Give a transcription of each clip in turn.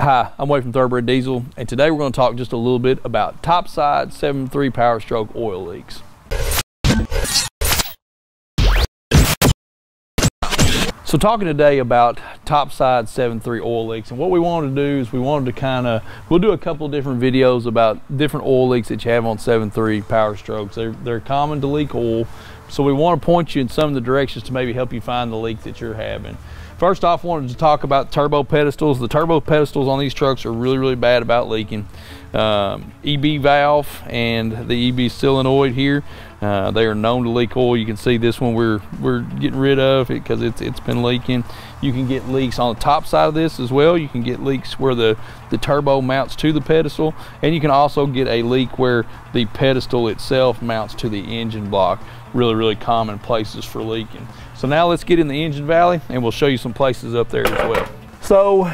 Hi, I'm Wade from Thoroughbred Diesel, and today we're going to talk just a little bit about topside 7.3 Power Stroke oil leaks. So talking today about topside 7.3 oil leaks, and what we wanted to do is we wanted to kind of, we'll do a couple different videos about different oil leaks that you have on 7.3 Power Strokes. They're, they're common to leak oil, so we want to point you in some of the directions to maybe help you find the leak that you're having. First off, wanted to talk about turbo pedestals. The turbo pedestals on these trucks are really, really bad about leaking. Um, EB valve and the EB solenoid here, uh, they are known to leak oil. You can see this one we're we're getting rid of it because it's it's been leaking. You can get leaks on the top side of this as well. You can get leaks where the the turbo mounts to the pedestal, and you can also get a leak where the pedestal itself mounts to the engine block. Really, really common places for leaking. So now let's get in the engine valley and we'll show you some places up there as well. So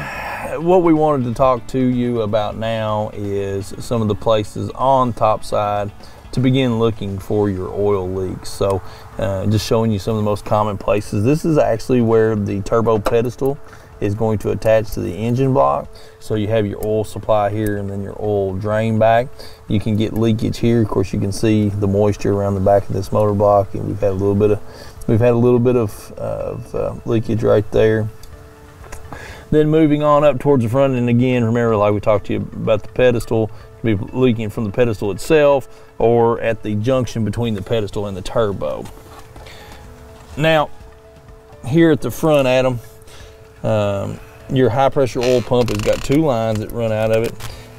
what we wanted to talk to you about now is some of the places on topside to begin looking for your oil leaks. So uh, just showing you some of the most common places. This is actually where the turbo pedestal is going to attach to the engine block. So you have your oil supply here and then your oil drain back. You can get leakage here. Of course, you can see the moisture around the back of this motor block and we've had a little bit of we've had a little bit of, of uh, leakage right there. Then moving on up towards the front, and again, remember like we talked to you about the pedestal, be leaking from the pedestal itself or at the junction between the pedestal and the turbo. Now, here at the front, Adam, um, your high pressure oil pump has got two lines that run out of it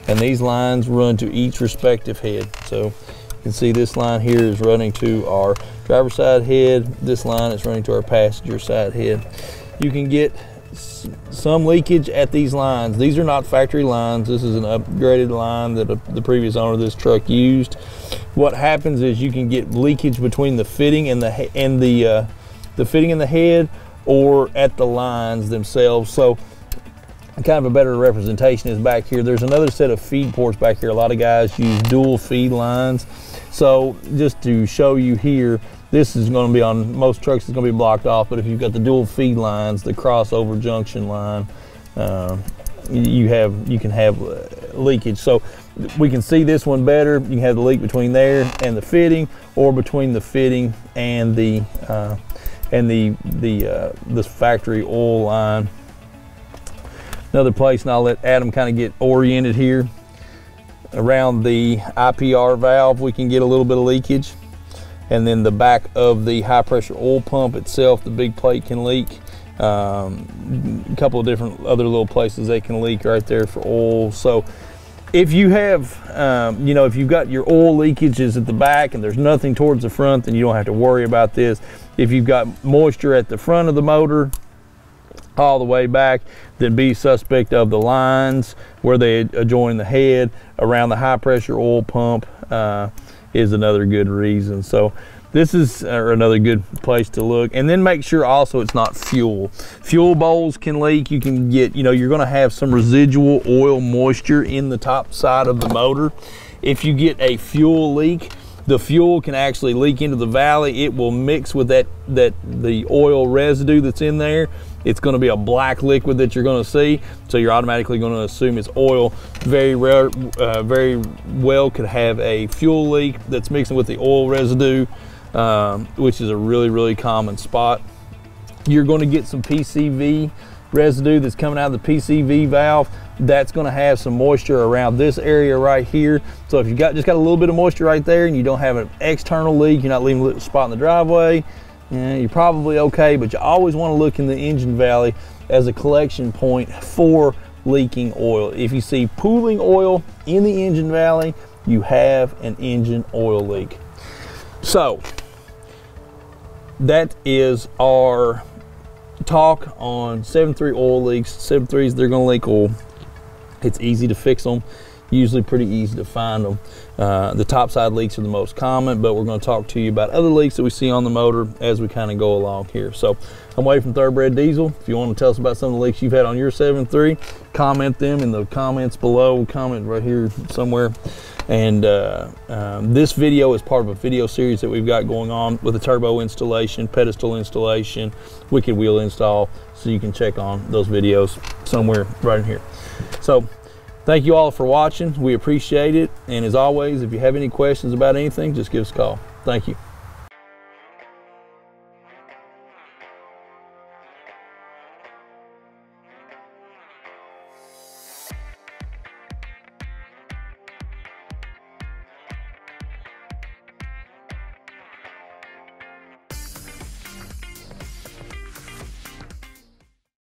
and these lines run to each respective head. So you can see this line here is running to our driver side head. This line is running to our passenger side head. You can get some leakage at these lines. These are not factory lines. This is an upgraded line that a, the previous owner of this truck used. What happens is you can get leakage between the fitting and the and the uh, the fitting in the head or at the lines themselves. So kind of a better representation is back here. There's another set of feed ports back here. A lot of guys use dual feed lines. So just to show you here, this is going to be on most trucks it's going to be blocked off but if you've got the dual feed lines the crossover junction line uh, you have you can have uh, leakage so we can see this one better you can have the leak between there and the fitting or between the fitting and the uh, and the the uh, this factory oil line. Another place, and I'll let Adam kind of get oriented here. Around the IPR valve, we can get a little bit of leakage. And then the back of the high pressure oil pump itself, the big plate can leak. Um, a couple of different other little places they can leak right there for oil. So if you have, um, you know, if you've got your oil leakages at the back and there's nothing towards the front, then you don't have to worry about this. If you've got moisture at the front of the motor, all the way back, then be suspect of the lines where they adjoin the head around the high pressure oil pump uh, is another good reason. So this is uh, another good place to look. And then make sure also it's not fuel. Fuel bowls can leak. You can get you know you're going to have some residual oil moisture in the top side of the motor. If you get a fuel leak the fuel can actually leak into the valley it will mix with that that the oil residue that's in there it's going to be a black liquid that you're going to see so you're automatically going to assume it's oil very rare uh, very well could have a fuel leak that's mixing with the oil residue um, which is a really, really common spot. You're going to get some PCV residue that's coming out of the PCV valve. That's going to have some moisture around this area right here. So if you've got just got a little bit of moisture right there and you don't have an external leak, you're not leaving a little spot in the driveway, yeah, you're probably okay, but you always want to look in the engine valley as a collection point for leaking oil. If you see pooling oil in the engine valley, you have an engine oil leak. So that is our talk on 7.3 oil leaks. 7.3s, they're gonna leak oil. It's easy to fix them, usually pretty easy to find them. Uh, the top side leaks are the most common, but we're gonna talk to you about other leaks that we see on the motor as we kind of go along here. So I'm Wade from Thoroughbred Diesel. If you want to tell us about some of the leaks you've had on your 7.3, comment them in the comments below. Comment right here somewhere. And uh, um, this video is part of a video series that we've got going on with a turbo installation, pedestal installation, wicked wheel install. So you can check on those videos somewhere right in here. So thank you all for watching. We appreciate it. And as always, if you have any questions about anything, just give us a call. Thank you.